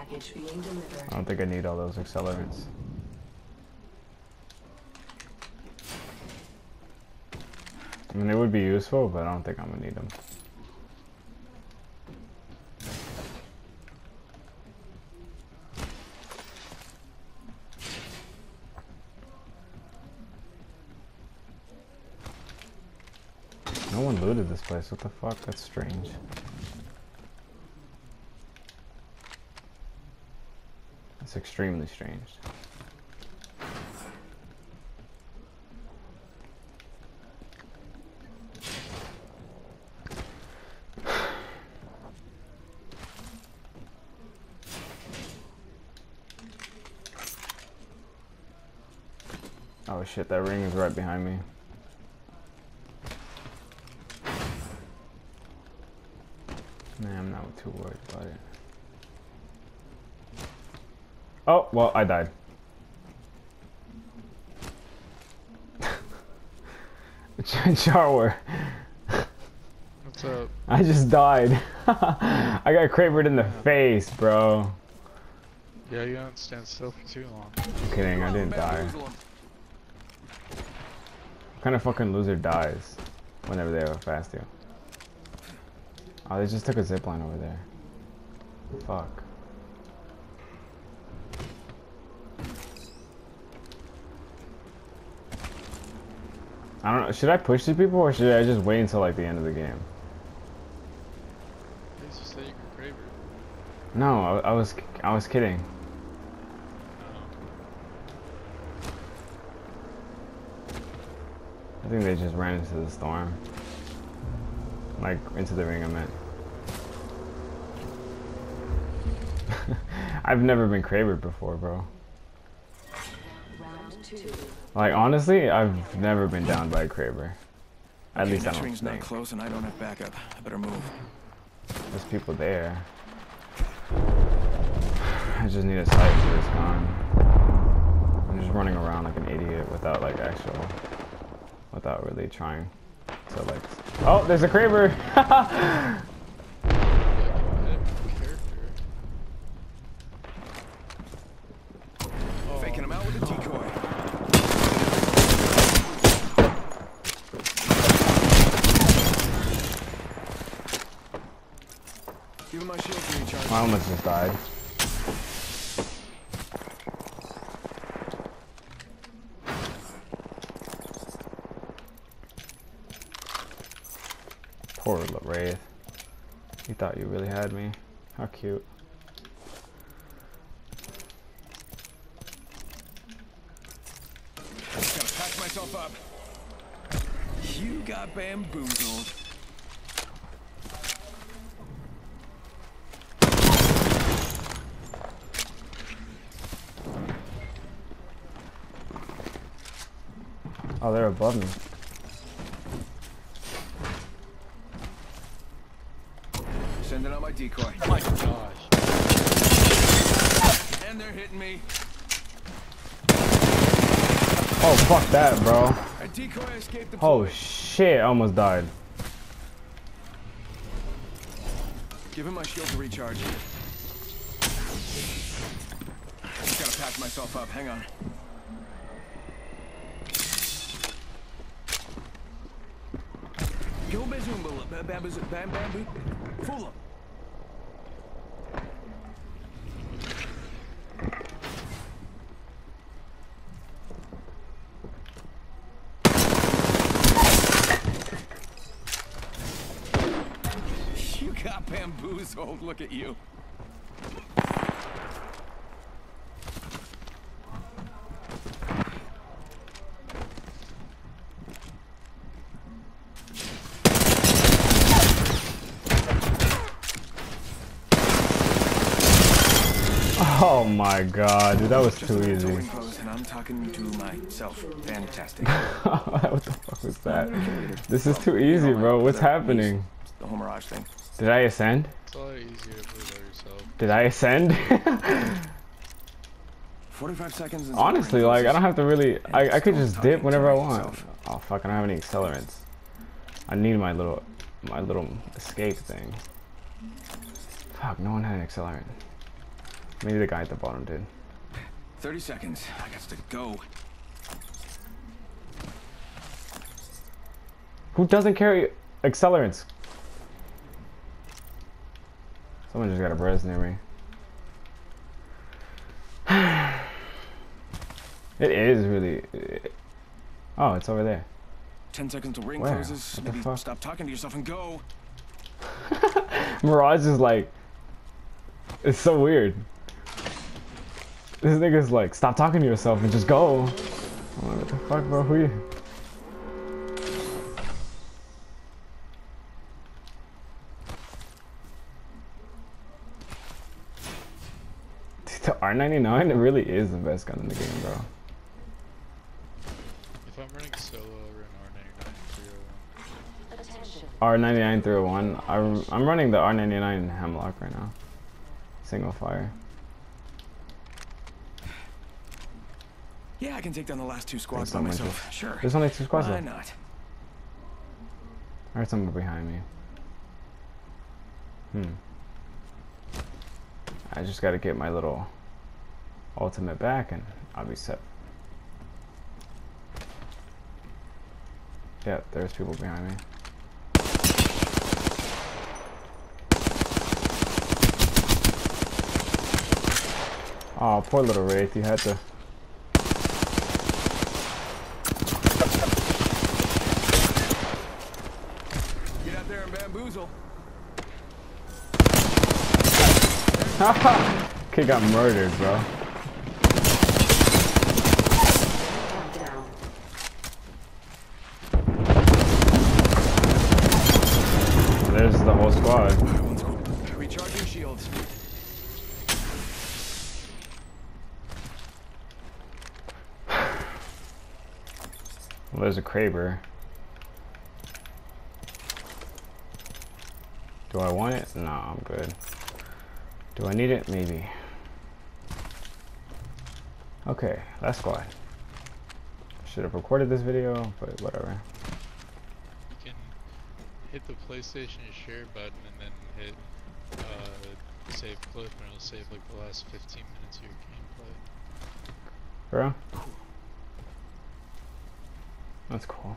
package being delivered. I don't think I need all those accelerants. I mean, they would be useful, but I don't think I'm gonna need them. No one looted this place. What the fuck? That's strange. That's extremely strange. Oh shit, that ring is right behind me. Man, I'm not too worried about it. Oh, well, I died. Charwer. What's up? I just died. I got Krabered in the face, bro. Yeah, you don't stand still for too long. I'm kidding, I didn't die. What kind of fucking loser dies whenever they have a fast heal? Oh, they just took a zipline over there. Fuck. I don't know. Should I push these people or should I just wait until like the end of the game? You just said you can crave it. No, I, I was I was kidding. Oh. I think they just ran into the storm. Like into the ring I meant. I've never been Krabered before, bro. Round two. Like honestly, I've never been down by a Kraber. At least I don't think. not close and I don't have backup. I better move. There's people there. I just need a sight for this gun. I'm just running around like an idiot without like actual, without really trying to like. Oh, there's a Kraber! Faking him out with a decoy. Give him my shield to recharge. I almost just died. Poor little Wraith. You thought you really had me. How cute. Gotta patch myself up. You got bamboozled. Oh, they're above me. Sending out my decoy. Oh my gosh. And they're hitting me. Oh, fuck that, bro. A decoy escaped the Oh, shit. I almost died. Give him my shield to recharge. Gotta patch myself up. Hang on. Go Bazumba, ba- bamboo, bam. You got bamboozled. Look at you. Oh my god, dude, that was Just too easy. and I'm talking to myself. Fantastic. what the fuck was that? This is too easy, bro. What's happening? The whole mirage thing. Did I ascend? It's a lot easier to play by yourself. Did I ascend? 45 seconds. Honestly, like, I don't have to really. I, I could just dip whenever I want. Oh, fuck, I don't have any accelerants. I need my little. My little escape thing. Fuck, no one had an accelerant. Maybe the guy at the bottom did. 30 seconds. I got to go. Who doesn't carry accelerants? Someone just got a breast near me. it is really. Uh, oh, it's over there. 10 seconds till ring Where? closes. What Maybe stop talking to yourself and go. Mirage is like. It's so weird. This nigga's like, stop talking to yourself and just go. I'm like, what the fuck, bro? Who you? The R99 it really is the best gun in the game, bro. If I'm running solo over an R99 Attention. R99 through one. I'm, I'm running the R99 in Hemlok right now. Single fire. Yeah, I can take down the last two squads by myself. Sure. There's only two squads Why left. not? I heard someone behind me. Hmm. I just gotta get my little ultimate back and I'll be set. Yeah, there's people behind me. Oh, poor little Wraith, you had to. There and bamboozle. Kid got murdered, bro. There's the whole squad. One's cool. Recharging shields. Well, there's a Kraber. Do I want it? No, I'm good. Do I need it? Maybe. Okay, last squad. Should have recorded this video, but whatever. You can hit the PlayStation share button and then hit uh, save clip and it'll save like the last 15 minutes of your gameplay. Bro? That's cool.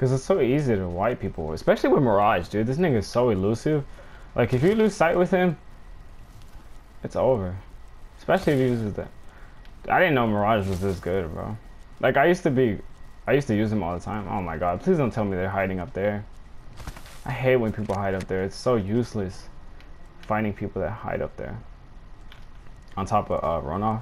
Cause it's so easy to wipe people, especially with Mirage, dude. This nigga is so elusive. Like if you lose sight with him, it's over. Especially if he uses that. I didn't know Mirage was this good, bro. Like I used to be, I used to use him all the time. Oh my god, please don't tell me they're hiding up there. I hate when people hide up there. It's so useless finding people that hide up there. On top of uh, runoff.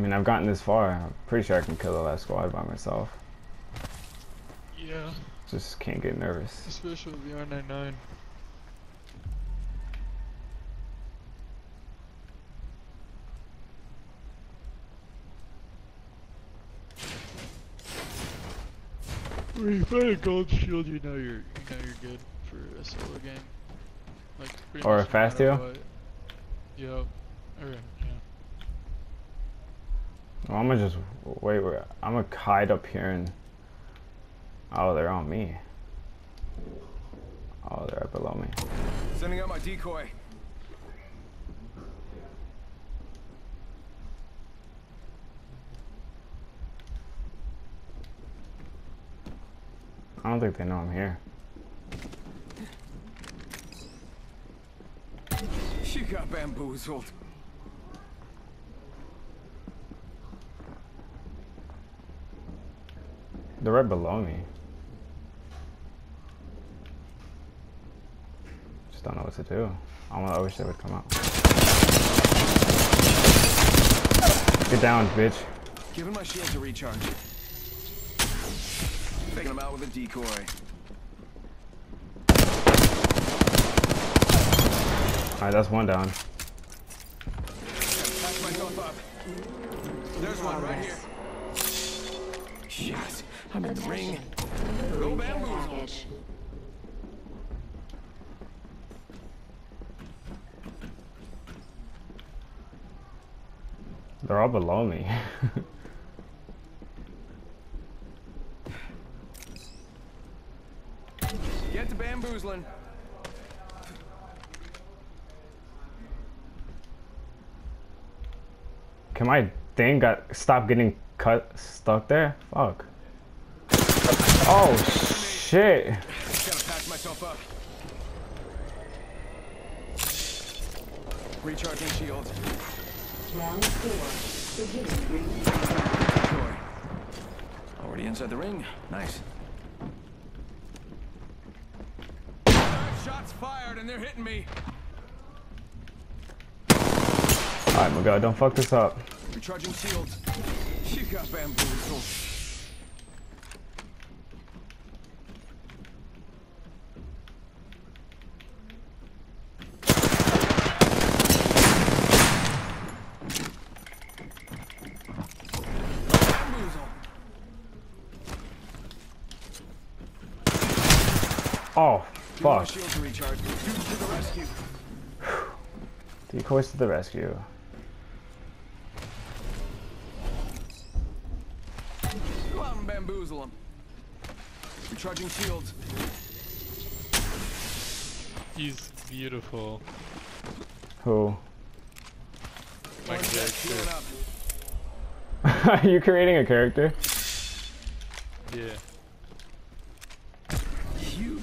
Mean, I've gotten this far. I'm pretty sure I can kill the last squad by myself. Yeah, Just can't get nervous. especially with the R99. When you find a gold shield, you know you're you know you're good for a solo game. Like pretty Or much a no fast heal? what. Yep. Or I'm gonna just wait. where- I'm gonna hide up here and. Oh, they're on me. Oh, they're right below me. Sending out my decoy. I don't think they know I'm here. You got bamboozled. They're right below me. Just don't know what to do. I, wanna, I wish they would come out. Get down, bitch. Giving my shield a recharge. Taking them out with a decoy. Alright, that's one down. Patch myself up. There's one right here. Yes, I'm in the ring. Go bamboozle. They're all below me. Get to bamboozling. Can my thing got stop getting cut stuck there? Fuck. Oh shit. Gotta patch myself up. Recharging shield. Round four. Beginning. Already inside the ring. Nice. Shots fired and they're hitting me. Alright, my god, don't fuck this up. Recharging shields. You got bamboozled. Bamboozle. Oh, Give my fuck. shield to recharge. Dude the rescue. Decoys to the rescue. Go out and bamboozle them. Recharging shields. He's beautiful. Who? My One deck, healing character. Are you creating a character? Yeah.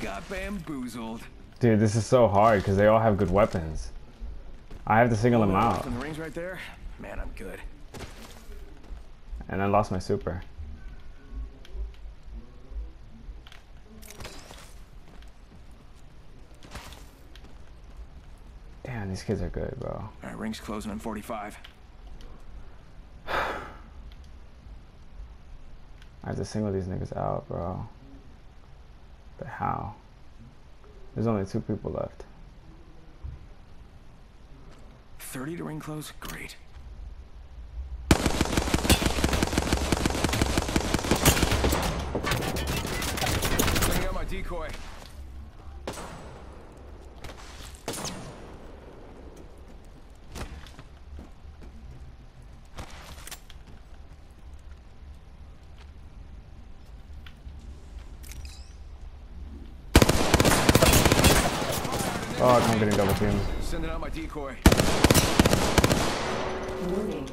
Got bamboozled. Dude, this is so hard because they all have good weapons. I have to single them out. The rings right there. Man, I'm good. And I lost my super. Damn, these kids are good, bro. All right, rings closing on 45. I have to single these niggas out, bro. But how? There's only two people left. 30 to ring close? Great. Bringing out my decoy. Oh, I'm getting double teamed. Sending out my decoy. warning.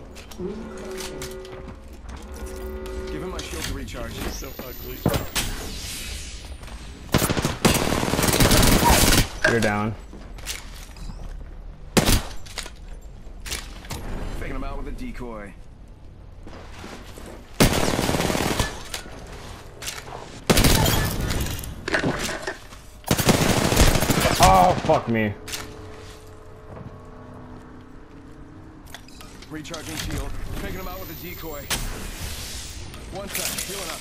Give him my shield to recharge. He's so ugly. You're down. Faking him out with a decoy. Oh, fuck me. Recharging shield. Faking him out with a decoy. One sec. Healing up.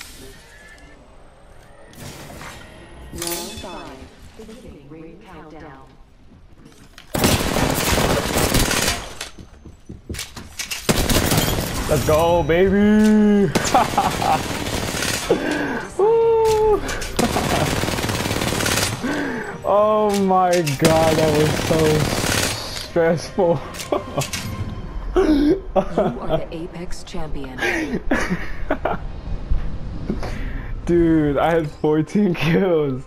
Round five. Beginning ring countdown. Let's go, baby. oh my god, that was so stressful. You are the Apex champion. Dude, I had 14 kills.